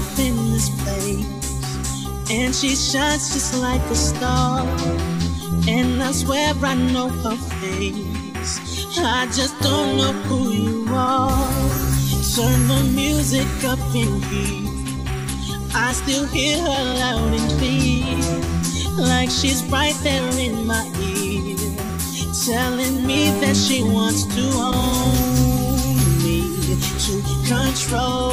off in this place. And she shines just like a star. And I swear I know her face. I just don't know who you are. Turn the music up in here. I still hear her loud and clear. Like she's right there in my ear. Telling me that she wants to own me. To control